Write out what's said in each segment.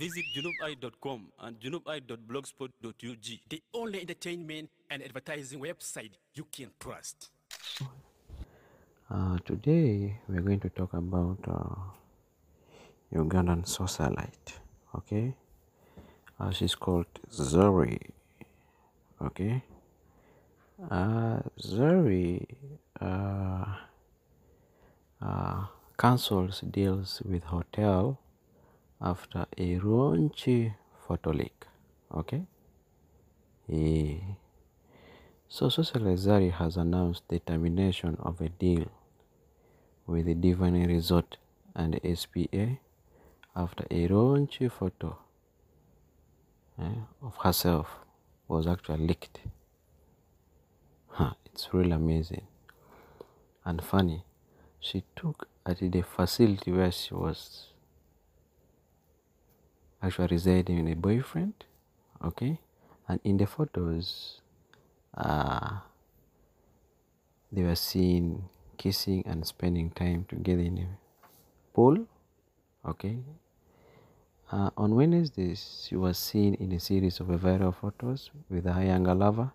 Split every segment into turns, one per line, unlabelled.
Visit junubeye.com and junubeye.blogspot.ug, the only entertainment and advertising website you can trust.
Uh, today we're going to talk about uh, Ugandan socialite. Okay, uh, she's called Zari. Okay, uh, Zari uh, uh, cancels deals with hotel after a raunchy photo leak. Okay, Eh, so socialite Zari has announced the termination of a deal with the Divine Resort and SPA after a raunchy photo eh, of herself was actually leaked. Huh, it's really amazing and funny. She took at the facility where she was actually residing with a boyfriend, okay, and in the photos, uh, they were seen kissing and spending time together in a pool, okay. Uh, on Wednesday, she was seen in a series of viral photos with her younger lover,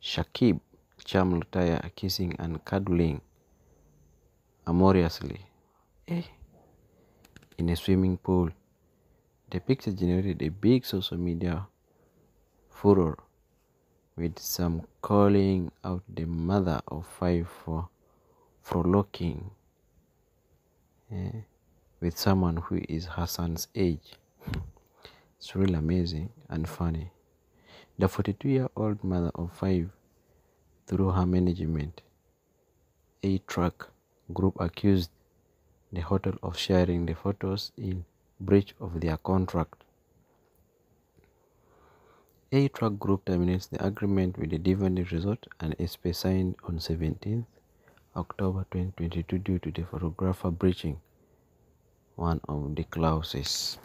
Shakib Cham Lutaaya, kissing and cuddling amorously eh, in a swimming pool. The picture generated a big social media furor, with some calling out the mother of five for frolicking eh, with someone who is her son's age. it's really amazing and funny. The 42 year old mother of five, through her management, 8Trakk Group accused the hotel of sharing the photos in breach of their contract. 8Trakk Group terminates the agreement with the Divine Resort and SP signed on 17th October 2022 due to the photographer breaching one of the clauses.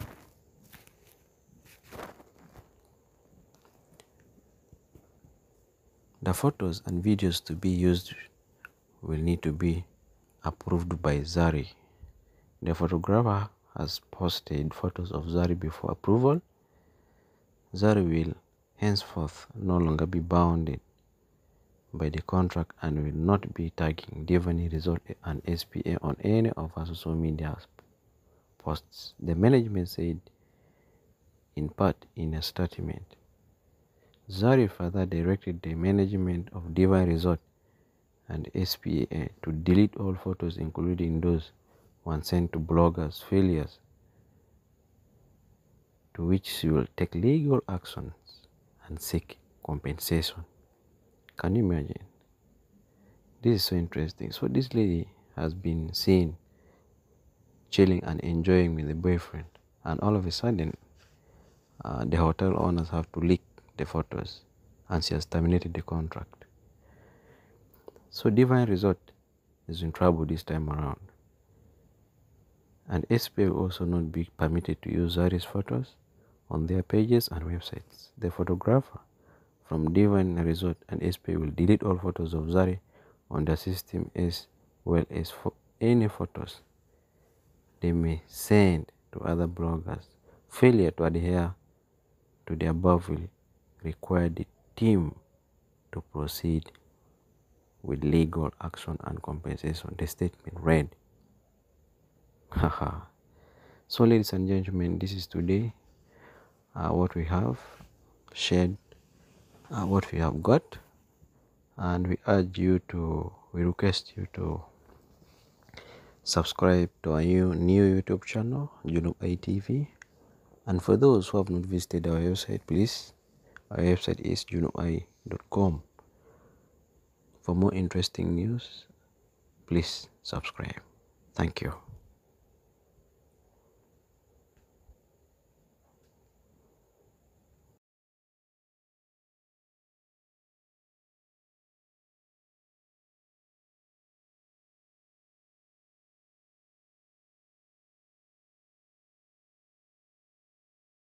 The photos and videos to be used will need to be approved by Zari. The photographer has posted photos of Zari before approval. Zari will henceforth no longer be bounded by the contract and will not be tagging Divine Resort and SPA on any of her social media posts. The management said in part in a statement. Zari further directed the management of Divine Resort and SPA to delete all photos including those once sent to bloggers failures to which she will take legal actions and seek compensation. Can you imagine? This is so interesting. So this lady has been seen chilling and enjoying with the boyfriend and all of a sudden uh, the hotel owners have to leak the photos and she has terminated the contract. So Divine Resort is in trouble this time around. And SPA will also not be permitted to use Zari's photos on their pages and websites. The photographer from Divine Resort and SPA will delete all photos of Zari on their system as well as for any photos they may send to other bloggers. Failure to adhere to the above will require the team to proceed with legal action and compensation. The statement read. Haha. so, ladies and gentlemen, this is today uh, what we have shared, uh, what we have got, and we urge you to, we request you to subscribe to our new, new YouTube channel, JunubEye TV. And for those who have not visited our website, please, our website is junubeye.com. For more interesting news, please subscribe. Thank you.